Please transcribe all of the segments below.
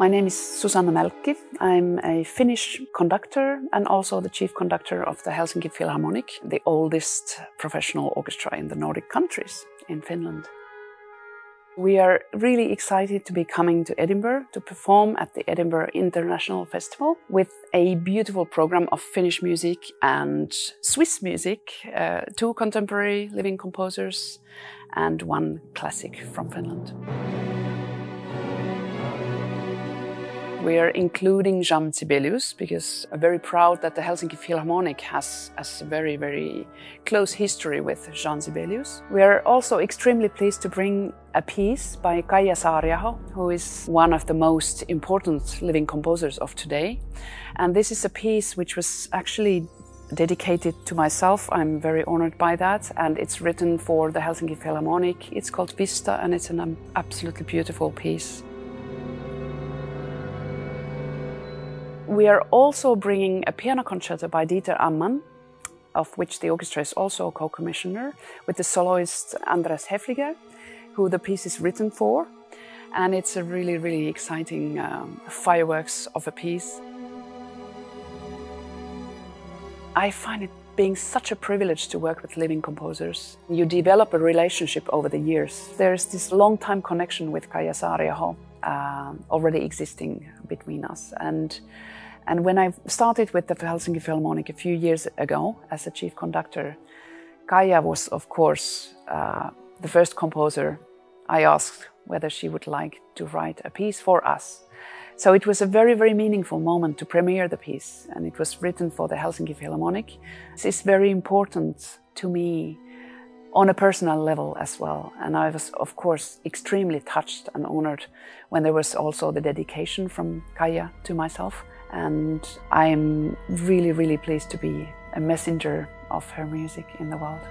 My name is Susanna Mälkki. I'm a Finnish conductor and also the chief conductor of the Helsinki Philharmonic, the oldest professional orchestra in the Nordic countries in Finland. We are really excited to be coming to Edinburgh to perform at the Edinburgh International Festival with a beautiful program of Finnish music and Swiss music, uh, two contemporary living composers, and one classic from Finland. We are including Jean Sibelius because I'm very proud that the Helsinki Philharmonic has, has a very, very close history with Jean Sibelius. We are also extremely pleased to bring a piece by Kaija Saariaho, who is one of the most important living composers of today. And this is a piece which was actually dedicated to myself. I'm very honored by that. And it's written for the Helsinki Philharmonic. It's called Vista and it's an absolutely beautiful piece. We are also bringing a piano concerto by Dieter Ammann, of which the orchestra is also a co-commissioner, with the soloist Andreas Haefliger, who the piece is written for. And it's a really, really exciting um, fireworks of a piece. I find it being such a privilege to work with living composers. You develop a relationship over the years. There's this long-time connection with Kaija Saariaho uh, already existing between us. And and when I started with the Helsinki Philharmonic a few years ago as a chief conductor, Kaija was, of course, uh, the first composer I asked whether she would like to write a piece for us. So it was a very, very meaningful moment to premiere the piece, and it was written for the Helsinki Philharmonic. Is very important to me on a personal level as well. And I was, of course, extremely touched and honored when there was also the dedication from Kaija to myself. And I'm really, really pleased to be a messenger of her music in the world.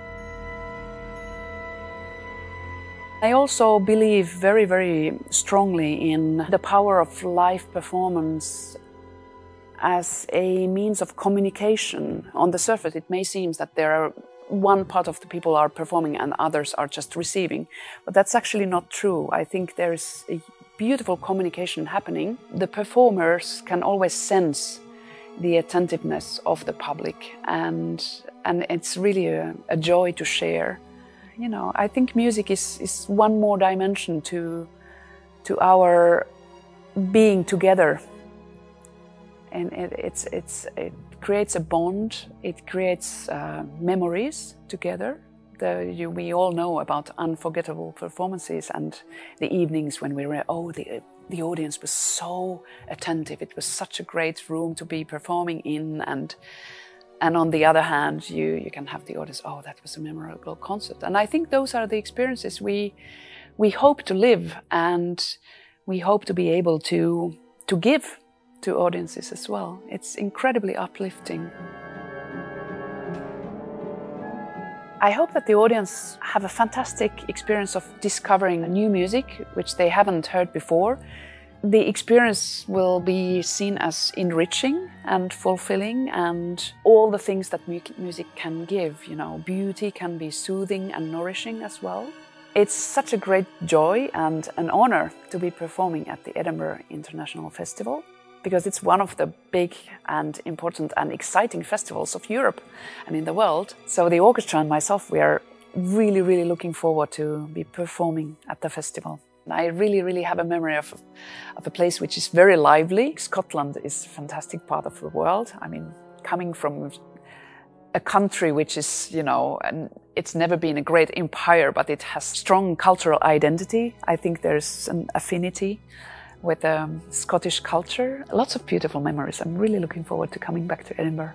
I also believe very, very strongly in the power of live performance as a means of communication. On the surface, it may seem that there are one part of the people are performing and others are just receiving. But that's actually not true. I think there's a beautiful communication happening. The performers can always sense the attentiveness of the public and and it's really a, a joy to share. You know, I think music is, is one more dimension to to our being together. And it, it's it's it, creates a bond, it creates uh, memories together. The, you, we all know about unforgettable performances and the evenings when we were, oh, the, the audience was so attentive. It was such a great room to be performing in. And, and on the other hand, you, you can have the audience, oh, that was a memorable concert. And I think those are the experiences we, we hope to live and we hope to be able to, to give to audiences as well. It's incredibly uplifting. I hope that the audience have a fantastic experience of discovering new music which they haven't heard before. The experience will be seen as enriching and fulfilling and all the things that music can give, you know, beauty can be soothing and nourishing as well. It's such a great joy and an honor to be performing at the Edinburgh International Festival because it's one of the big and important and exciting festivals of Europe and in the world. So the orchestra and myself, we are really, really looking forward to be performing at the festival. I really, really have a memory of, of a place which is very lively. Scotland is a fantastic part of the world. I mean, coming from a country which is, you know, it's never been a great empire, but it has strong cultural identity. I think there's an affinity with um, Scottish culture. Lots of beautiful memories. I'm really looking forward to coming back to Edinburgh.